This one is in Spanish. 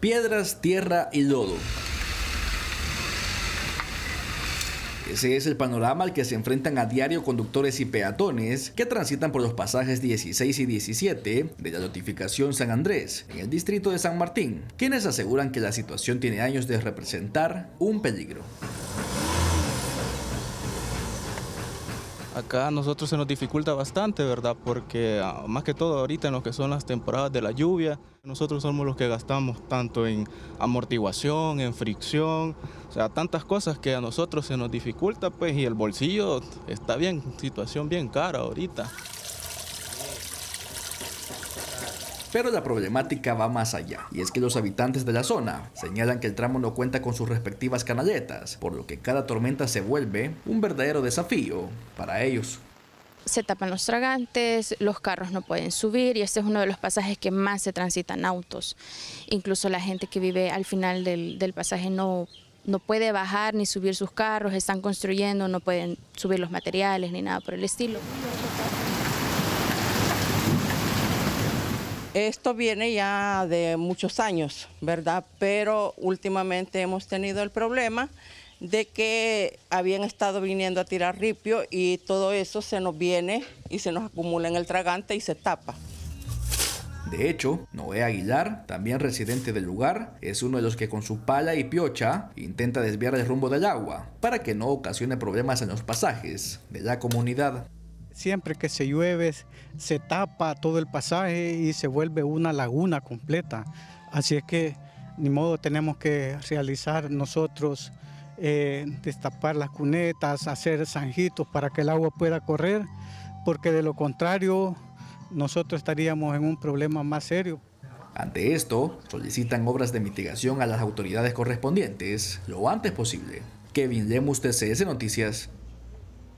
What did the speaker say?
piedras, tierra y lodo. Ese es el panorama al que se enfrentan a diario conductores y peatones que transitan por los pasajes 16 y 17 de la notificación San Andrés, en el distrito de San Martín, quienes aseguran que la situación tiene años de representar un peligro. Acá a nosotros se nos dificulta bastante, ¿verdad? Porque ah, más que todo ahorita en lo que son las temporadas de la lluvia, nosotros somos los que gastamos tanto en amortiguación, en fricción, o sea, tantas cosas que a nosotros se nos dificulta, pues, y el bolsillo está bien, situación bien cara ahorita. Pero la problemática va más allá, y es que los habitantes de la zona señalan que el tramo no cuenta con sus respectivas canaletas, por lo que cada tormenta se vuelve un verdadero desafío para ellos. Se tapan los tragantes, los carros no pueden subir y este es uno de los pasajes que más se transitan autos. Incluso la gente que vive al final del, del pasaje no, no puede bajar ni subir sus carros, están construyendo, no pueden subir los materiales ni nada por el estilo. Esto viene ya de muchos años, ¿verdad? Pero últimamente hemos tenido el problema de que habían estado viniendo a tirar ripio y todo eso se nos viene y se nos acumula en el tragante y se tapa. De hecho, Noé Aguilar, también residente del lugar, es uno de los que con su pala y piocha intenta desviar el rumbo del agua para que no ocasione problemas en los pasajes de la comunidad. Siempre que se llueve se tapa todo el pasaje y se vuelve una laguna completa. Así es que ni modo tenemos que realizar nosotros, eh, destapar las cunetas, hacer zanjitos para que el agua pueda correr, porque de lo contrario nosotros estaríamos en un problema más serio. Ante esto, solicitan obras de mitigación a las autoridades correspondientes lo antes posible. Kevin Lemus, TCS Noticias,